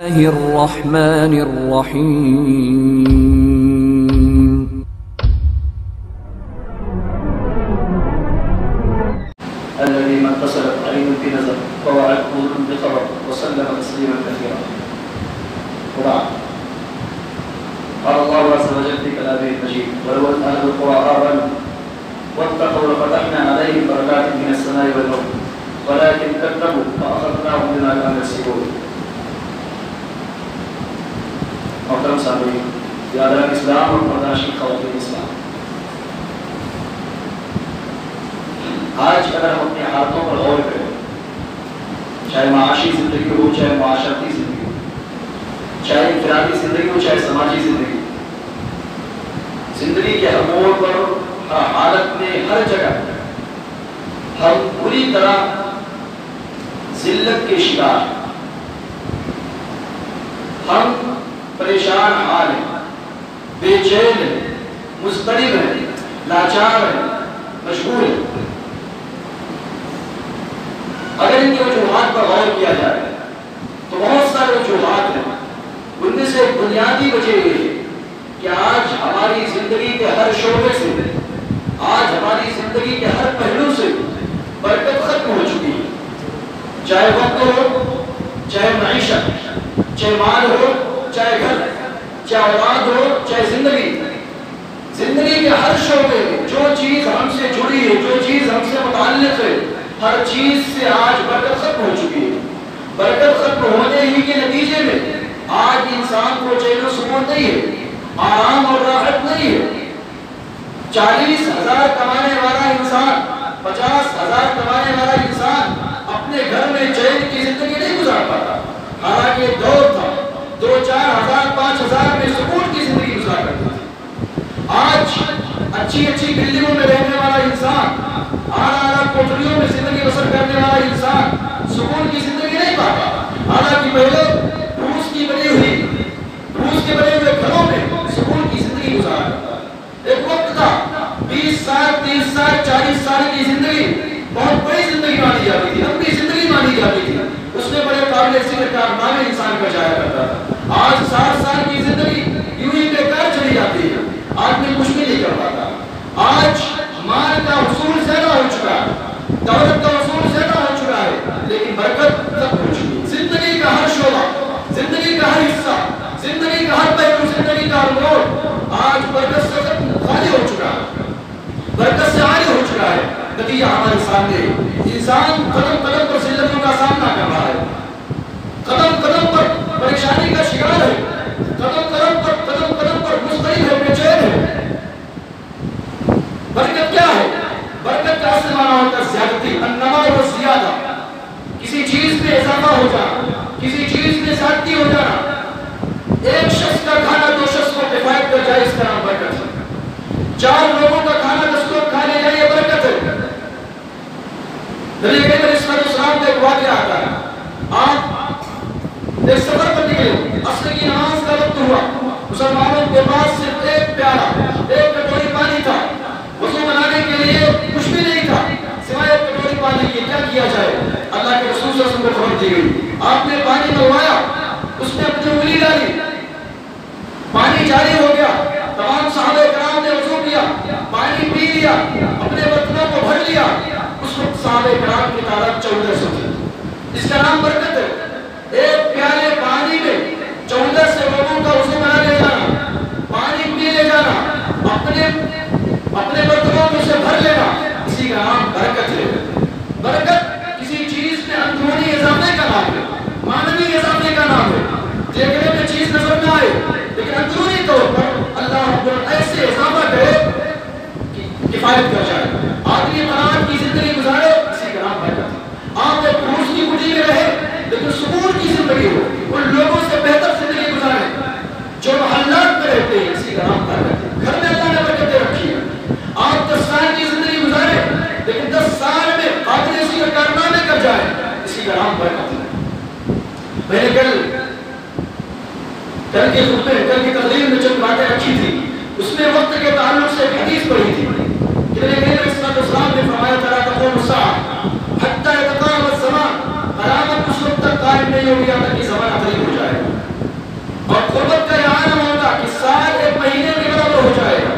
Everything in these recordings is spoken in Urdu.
الله الرحمن الرحيم. پریشان حال ہیں بے چین ہیں مسترب ہیں لاچار ہیں مشغول ہیں اگر ان کی وجوہات پر غور کیا جائے، تو بہت سارے وجوہات ہیں۔ ان میں سے بنیادی وجہ یہ ہے کہ آج ہماری زندگی کے ہر شعبے سے، آج ہماری زندگی کے ہر پہلو سے برکت ختم ہو چکی ہے۔ چاہے وقت ہو، چاہے معیشت، چاہے مال ہو چاہے گھر، چاہے اولاد ہو، چاہے زندگی۔ زندگی کے ہر شعبے میں جو چیز ہم سے جڑی ہے، جو چیز ہم سے متعلق ہے، ہر چیز سے آج برکت ختم ہو چکی ہے۔ برکت ختم ہونے ہی کے نتیجے میں آج انسان کو چین و سکون نہیں ہے، آرام اور راحت نہیں ہے۔ چالیس ہزار کمانے والا انسان، پچاس ہزار کمانے والا انسان اپنے گھر میں چین کی زندگی نہیں گزار پاتا۔ حالانکہ دور تھا۔ دو چار ہزار، پانچ ہزار میں سکون کی زندگی گزار کرتا تھا آج اچھی اچھی بلڈنگوں میں رہنے والا انسان، اعلیٰ اعلیٰ کوٹریوں میں زندگی بسر کرنے والا انسان سکون کی زندگی نہیں پاتا حالانکہ پہلے روس کی بنی ہوئی، روس کے بنے ہوئے گھروں میں سکون کی زندگی گزارا کرتا ایک وقت تھا، بیس سال، تیس سال، چالیس سال کی زندگی بہت بڑی زندگی مانی جاتی تھی، لمبی زندگی مانی جاتی تھی۔ اس میں بڑے قابل ذکر کارنامے انسان کا جایا کرتا تھا۔ آج ساٹھ سال کی زندگی یوں ہی بیکار چلی جاتی ہے۔ آدمی کچھ بھی نہیں کر پاتا۔ آج مال کا حصول زیادہ ہو چکا ہے۔ دولت کا حصول زیادہ ہو چکا ہے۔ لیکن برکت ختم ہو چکی زندگی کا ہر شعبہ، زندگی کا ہر حصہ، زندگی کا ہر پہلو، زندگی کا ہر موڑ آج برکت سے خالی ہو چکا ہے۔ برکت سے عاری ہو چکا ہے۔ نتیجہ ہمارے سامنے انسان قدم قدم پر ذلتوں کا سامنا کر رہا ہے۔ قدم قدم پر پریشانی کا شکار ہے۔ قدم قدم پر قدم قدم پر مستقل ہے، بے چین ہے۔ برکت کیا ہے؟ برکت کا اصل معنی ہوتا ہے زیادتی، انما و زیادہ۔ کسی چیز میں اضافہ ہو جانا، کسی چیز میں زیادتی ہو جانا۔ ایک شخص کا کھانا دو شخص کو کفایت کر جائے اس کا نام برکت ہے۔ چار لوگوں کا کھانا دس لوگ کھانے جائے، یہ برکت ہے۔ نبی کریم علیہ الصلوۃ والسلام کا ایک واقعہ آتا ہے۔ آپ ایک سفر پر نکلے عصر کی نماز کا وقت ہوا۔ مسلمانوں کے پاس صرف ایک پیالہ ایک کٹوری پانی تھا۔ وضو بنانے کے لیے کچھ بھی نہیں تھا۔ سوائے ایک کٹوری پانی کی، کیا کیا جائے؟ اللہ کے رسول صلی اللہ علیہ وسلم کو خبر دی گئی۔ آپ نے پانی منگوایا، اس میں اپنی انگلی ڈالی۔ پانی جاری ہو گیا۔ تمام صحابہ کرام نے وضو کیا، پانی پی لیا، اپنے برتنوں کو بھر لیا۔ اس وقت صحابہ کرام کی تعداد چودہ سو تھی۔ اس کا نام برکت ہے۔ ایک پیالے پانی میں چودہ سے لوگوں کا وضو بنا لے جانا، پانی پی لے جانا، اپنے اپنے برتنوں میں سے بھر لینا، اسی کا نام برکت ہے۔ برکت کسی چیز میں اندرونی اضافے کا نام ہے معنوی اضافے کا نام ہے۔ دیکھنے میں چیز نظر نہ آئے، لیکن اندرونی طور پر اللہ رب ایسے اضافہ کرے کہ کفایت کر جائے۔ آدمی قناعت کی زندگی گزارے اسی کا نام برکت ہے آپ ایک روز کی کٹی میں رہے لیکن سکون کی زندگی ہو، ان لوگوں سے بہتر زندگی گزارے۔ جو محلات میں رہتے ہیں، اسی کا نام برکت ہے۔ گھر میں اللہ نے برکتیں رکھی ہے آپ دس سال کی زندگی گزارے، لیکن دس سال میں قابل اسی کا کارنامے کر جائے، اسی کا نام برکت ہے۔ میں نے کل کل کے خطبے کل کی تقریر میں چند باتیں رکھی تھی اس میں وقت کے تعلق سے ایک حدیث پڑھی تھی۔ جنہیں نے ابن کریم ٹائم نہیں ہوگی یہاں تک کہ زمانہ قریب ہو جائے۔ اور قربت کا یہاں نہ ہوتا کہ سال ایک مہینے کے برابر ہو جائے گا۔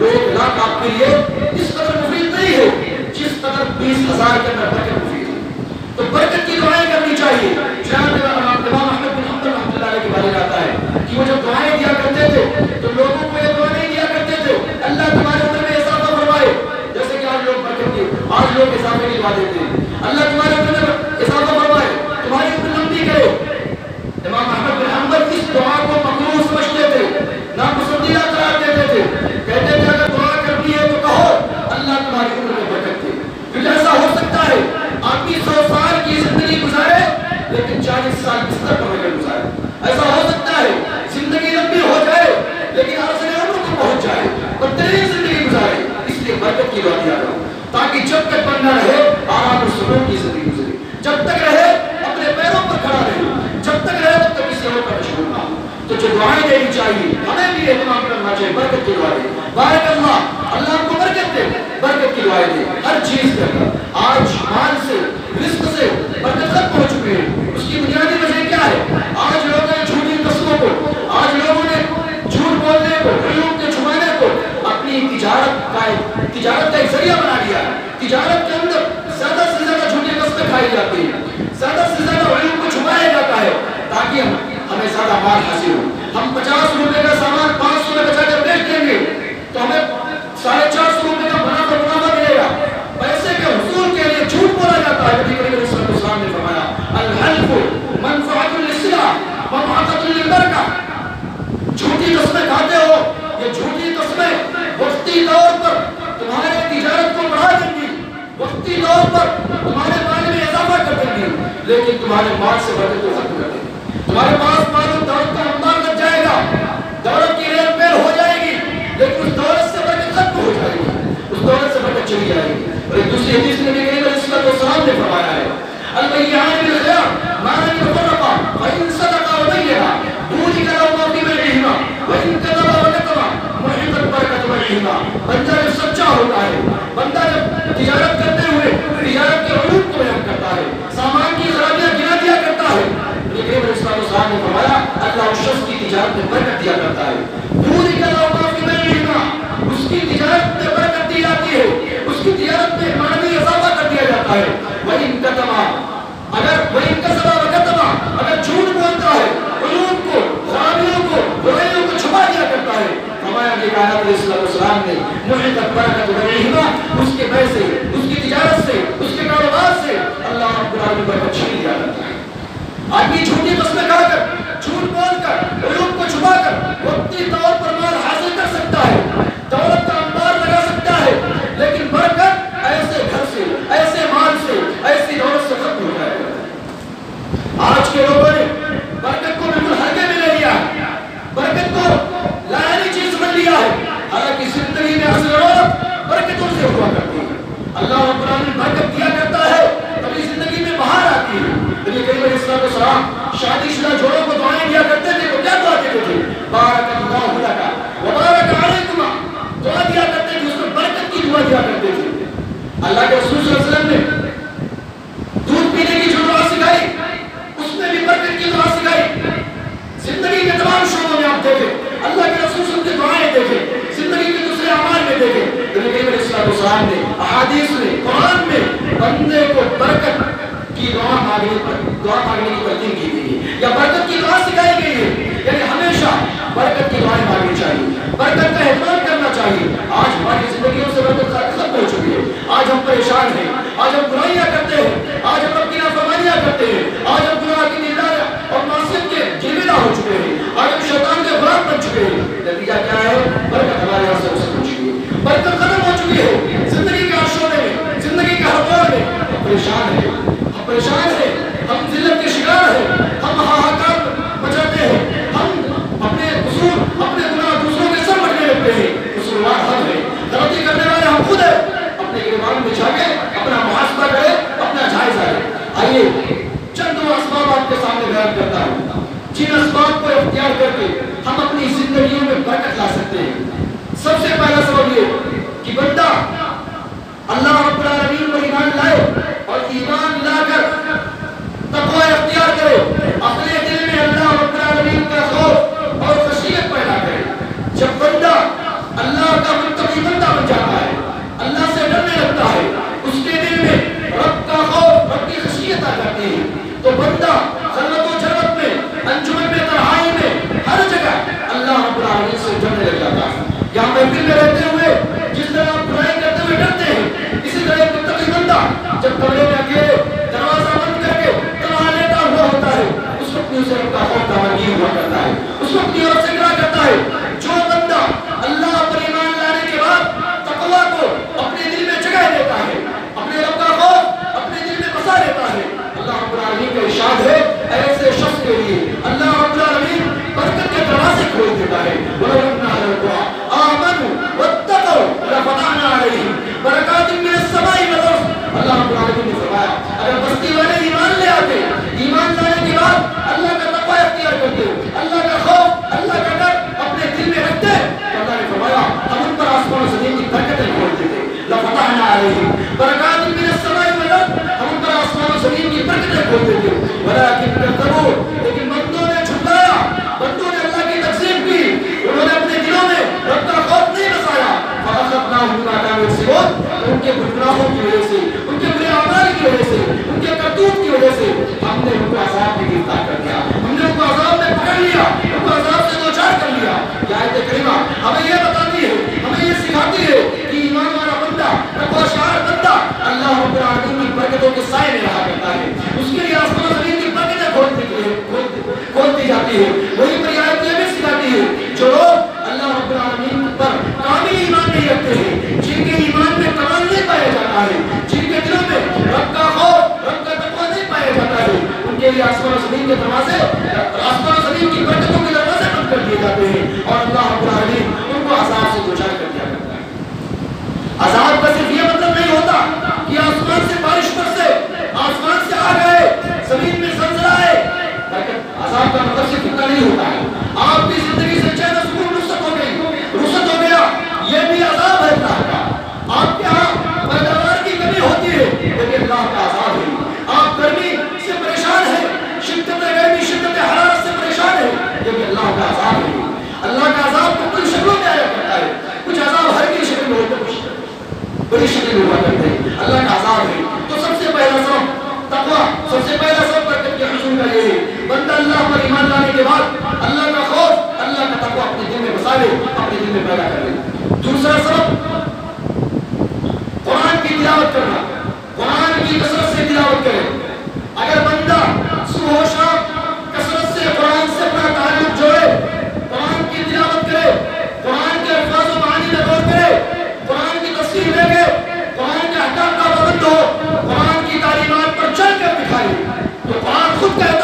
ایک لاکھ آپ کے لیے اس قدر مفید نہیں ہے جس قدر بیس ہزار کے اندر برکت مفید ہے۔ تو برکت کی دعائیں کرنی چاہیے۔ جناب امام احمد بن حنبل رحمۃ اللہ علیہ کے بارے میں آتا ہے کہ وہ جب دعائیں دیا کرتے تھے تو لوگوں کو یہ دعا نہیں دیا کرتے تھے۔ اللہ تمہارے اندر میں اضافہ فرمائے۔ جیسے کہ آج لوگ برکت کی آج لوگ اضافے کی دعا دیتے ہیں۔ اللہ تمہارے اندر میں اضافہ فرمائے تمہاری عمر لمبی کرے امام احمد بن حنبل اس دعا کو مقروض سمجھتے تھے ناپسندیدہ قرار دیتے تھے کہتے تھے اگر دعا کرنی ہے تو کہو اللہ تمہاری عمر میں برکت دے کیونکہ ایسا ہو سکتا ہے آدمی سو سال کی زندگی گزارے، لیکن چالیس سال بستر پر رہ کر گزارے؟ ایسا ہو سکتا ہے، زندگی لمبی ہو جائے، لیکن عرصے عمر کو پہنچ جائے بدترین زندگی گزارے، اس لیے برکت کی دعا دیا کرو تاکہ جب تک بندہ رہے، آرام و سکون کی زندگی گزرے۔ جب تک رہے، اپنے پیروں پر کھڑا رہے۔ جب تک رہے، تب تک کسی اور کا مشغول نہ ہو۔ تو جو دعائیں دینی چاہیے، ہمیں بھی اہتمام کرنا چاہیے۔ برکت کی دعائیں بارک اللہ اللہ کو برکت دے، برکت کی دعائیں دے ہر چیز کے اندر آج مال سے رزق سے برکت ختم ہو چکے ہیں اس کی بنیادی وجہ کیا ہے آج لوگوں نے جھوٹی قسموں کو آج لوگوں نے جھوٹ بولنے کو عیوب کے چھپانے کو اپنی تجارت کا ایک تجارت کا ایک ذریعہ بنا لیا ہے تجارت کے اندر زیادہ سے زیادہ جھوٹی قسمیں کھائی جاتی ہیں زیادہ سے زیادہ عیوب کو چھپایا جاتا ہے تاکہ ہم ہمیں زیادہ مال حاصل ہو ہم پچاس روپے کا سامان پانچ سو میں بچا کر بیچ دیں گے تو ہمیں ساڑھے چار سو روپے کا منافع منافع ملے گا پیسے کے حصول کے لیے جھوٹ بولا جاتا ہے نبی کریم صلی اللہ علیہ وسلم نے فرمایا الحلف منفعت للاسلام ومعقد للبرکہ جھوٹی قسمیں کھاتے ہو یہ جھوٹی قسمیں وقتی طور پر تمہارے تجارت کو بڑھا دیں گی وقتی طور پر تمہارے مال میں اضافہ کر دیں گی لیکن تمہارے مال سے برکت کو ختم کر دیں تمہارے پاس مال و دولت کا انبار لگ جائے گا۔ دولت کی ریل پیر ہو جائے گی، لیکن اس دولت سے برکت ختم ہو جائے گی اس دولت سے برکت چلی جائے گی۔ اور ایک دوسری حدیث میں نبی کریم علیہ السلام نے فرمایا ہے البیعان بالخیار ما لم يتفرقا فإن صدقا وبينا بورك لهما في بيعهما وإن كذبا وكتما محيط البركة بيعهما بندہ جب سچا ہوتا ہے، بندہ جب تجارت کرتے ہوئے، تجارت کے علوم کو بیان کرتا ہے سامان کی خرابیاں گنا دیا کرتا ہے نبی کریم علیہ السلام نے فرمایا اللہ اس شخص کی تجارت میں برکت دیا کرتا ہے۔ بورك لهما في بيعهما اس کی تجارت میں برکت دی جاتی ہے۔ اس کی تجارت میں معنی اضافہ کر دیا جاتا ہے۔ وَإِن كَتَمَا اگر وَإِن كَسَبَا وَكَتَمَا اگر جھوٹ بولتا ہے علوم کو خرابیوں کو برائیوں کو چھپا دیا کرتا ہے۔ فرمایا کہ کائنات علیہ الصلوۃ والسلام نے محیط برکت بریہما اس کے پیسے اس کی تجارت سے، اس کے کاروبار سے اللہ رب العالمین برکت چھین دیا کرتا ہے۔ آدمی جھوٹی قسمیں کھا کر جھوٹ بول کر، عیوب کو چھپا کر وقتی طور پر مال حاصل کر سکتا ہے۔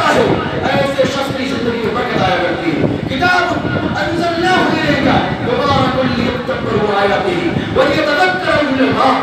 فافعلوا أيها الشخص ليس تريد فقط على مكتين كتاب أنزلناه إليك. مبارك ليتقوا آياته وليتذكر أولي الألباب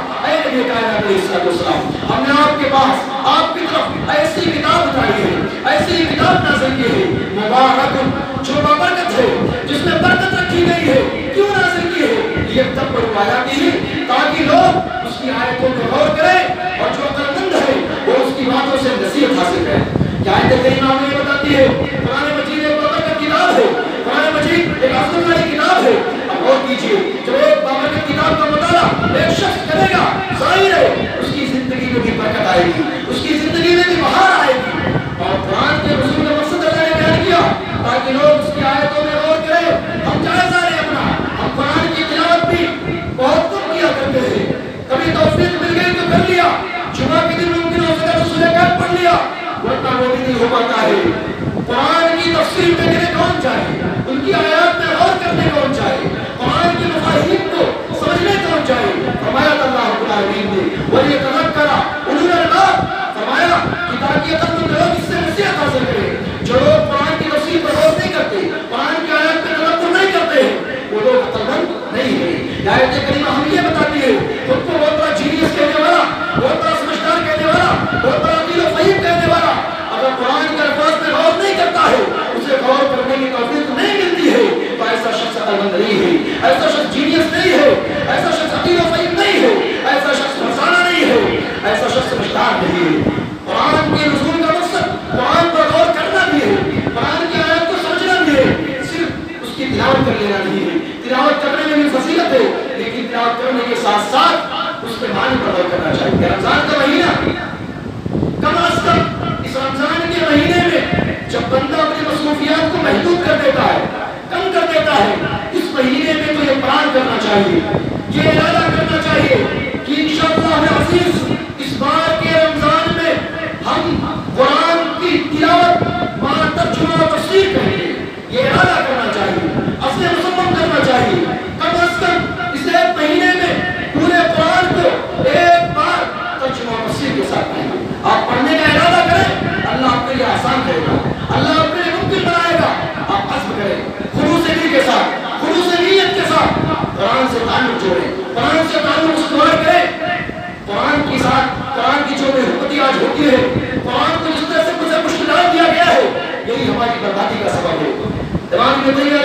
قرآن کی تلاوت وہاں ترجمہ و تفسیر کہیں یہ ارادہ کرنا چاہیے اصل مصمم کرنا چاہیے۔ کم از کم اس ایک مہینے میں پورے قرآن کو ایک بار ترجمہ و تفسیر کے ساتھ پڑھیں۔ آپ پڑھنے کا ارادہ کریں، اللہ آپ کے لیے آسان کرے گا۔ اللہ آپ کے لیے ممکن بنائے گا۔ آپ عزم کریں۔ خلوص دل کے ساتھ، خلوص نیت کے ساتھ قرآن سے تعلق Hallelujah.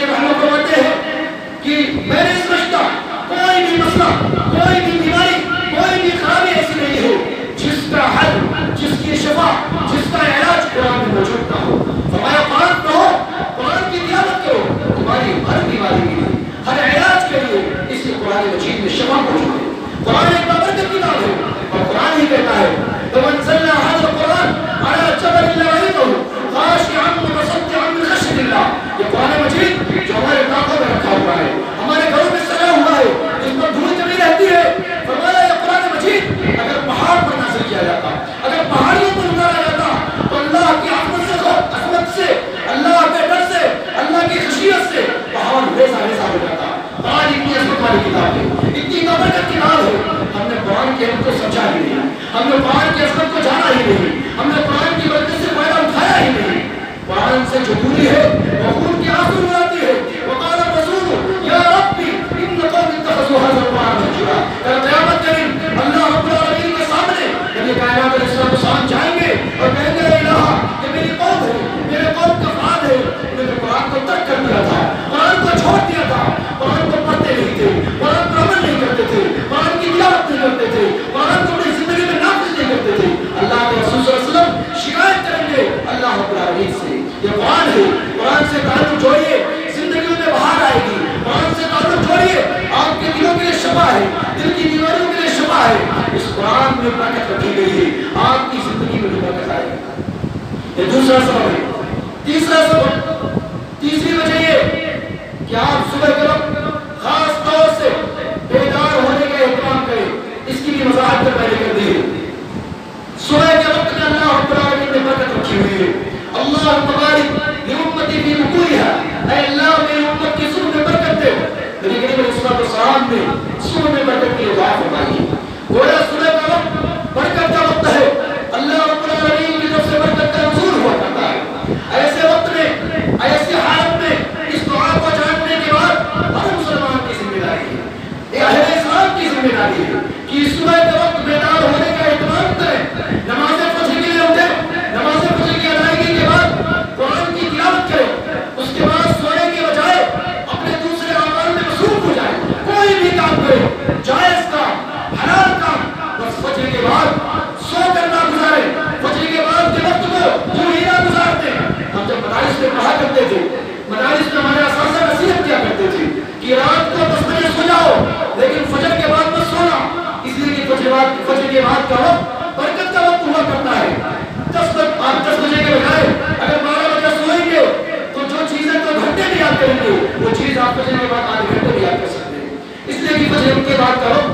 ಮಾಡ್ತಾರೋ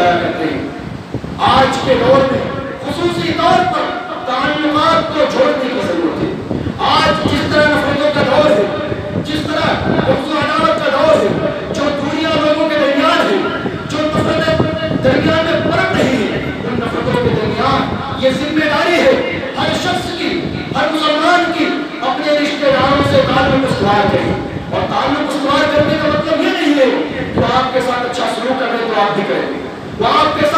جایا کرتے ہیں۔ آج کے دور میں خصوصی طور پر تعلقات کو جوڑنے کی ضرورت ہے۔ آج جس طرح نفرتوں کا دور ہے، جس طرح حفظ عدالت کا دور ہے، جو دنیا لوگوں کے درمیان ہے، جو نفرت درمیان میں پرت نہیں ہے ان نفرتوں کے درمیان یہ ذمہ داری ہے ہر شخص کی، ہر مسلمان کی اپنے رشتے داروں سے تعلق استوار کریں اور تعلق استوار کرنے کا مطلب یہ نہیں ہے کہ آپ کے ساتھ اچھا سلوک کرنے کو آپ بھی کریں۔ Qual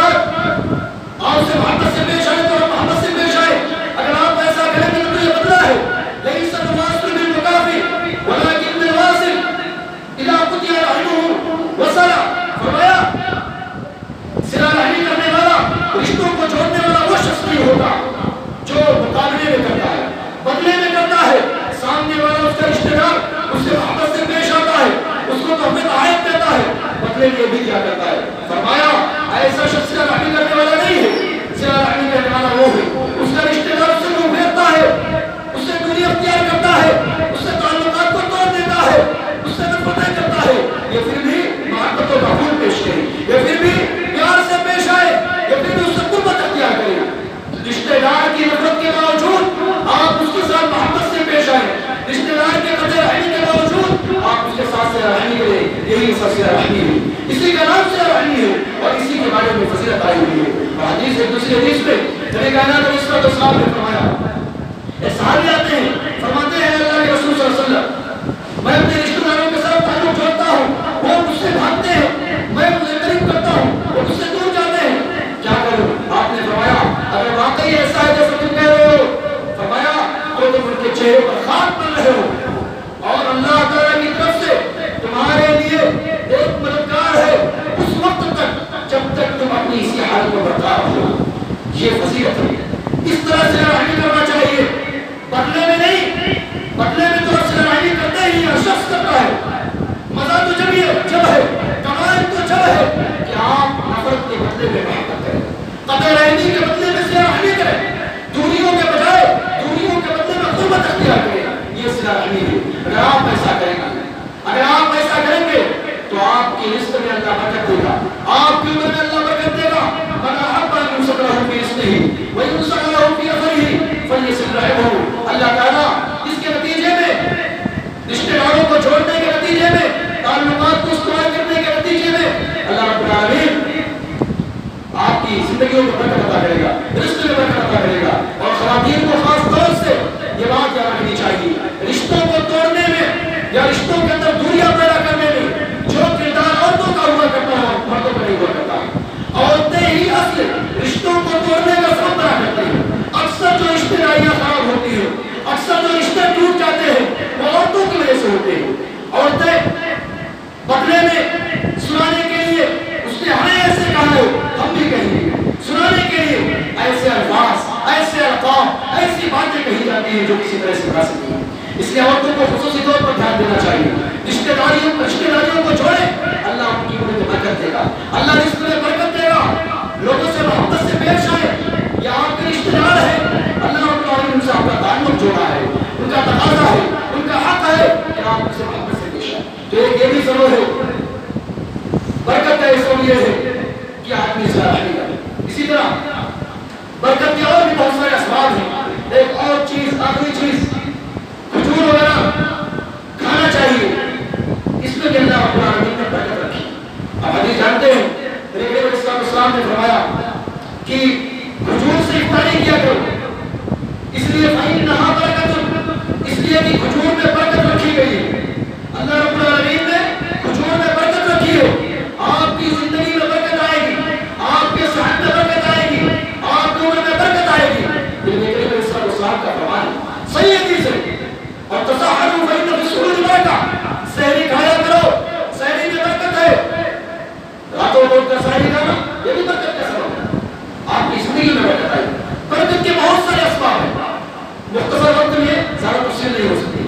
سارا کچھ نہیں ہو سکتی۔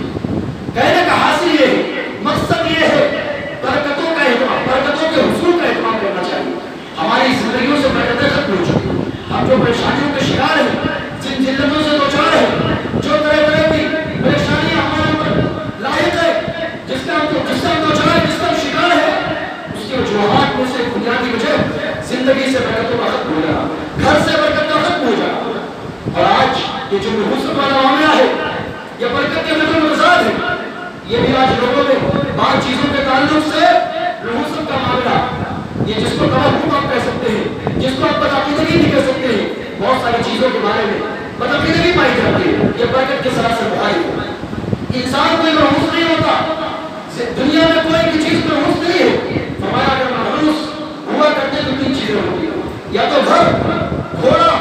کہنے کا حاصل یہ مقصد یہ ہے، برکتوں کا اہتمام، برکتوں کے حصول کا اہتمام کرنا چاہیے۔ ہماری زندگیوں سے برکتیں ختم ہو چکی ہم جو پریشانیوں کے شکار ہیں، جن جلتوں سے دوچار ہیں، جو طرح طرح کی پریشانیاں ہمارے اوپر لاحق ہے، جس کا ہم جس کا ہم دوچار ہیں، جس کا شکار ہے اس کے وجوہات میں سے بنیادی وجہ زندگی سے برکتوں کا ختم ہو جانا گھر سے برکت کا ختم ہو جانا اور آج یہ جو حسن والا معاملہ ہے یہ برکت کے نظر مرزاد ہے، یہ بھی آج لوگوں میں بعض چیزوں کے تعلق سے رہوسن کا معاملہ یہ جس کو کبھا توقف آپ کہہ سکتے ہیں، جس کو آپ بدعقیدگی نہیں کہہ سکتے ہیں، بہت ساری چیزوں کے بارے میں۔ بدعقیدگی پائی جاتی ہیں۔ یہ برکت کے ساتھ سے بھائی انسان کوئی محروس نہیں ہوتا۔ دنیا میں کوئی کی چیز پر محروس نہیں ہے۔ ہمارا اگر محروس ہوا کرتے تو تین چیزیں ہوتی یا تو گھر، گھوڑا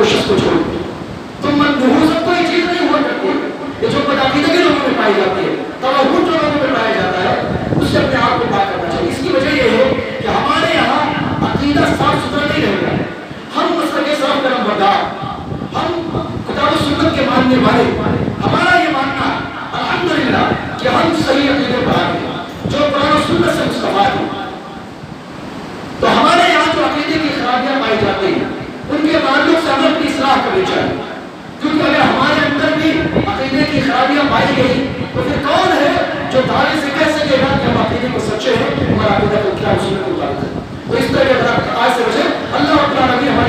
کوشش کو چھوڑ تو منحوظ اب کوئی چیز نہیں ہوا کرتی یہ جو پٹاخی تک لوگوں میں پائی جاتی ہے توہر جو لوگوں میں پایا جاتا ہے، اس سے اپنے آپ کو پاک کرنا چاہیے۔ اس کی وجہ یہ ہے کہ ہمارے یہاں عقیدہ صاف ستھرا نہیں رہتا ہے ہم مسئلہ کے صاف کرم بردار۔ ہم کتاب و سنت کے ماننے والے کو اس طرح آج سے مجھے اللہ تعالیٰ نے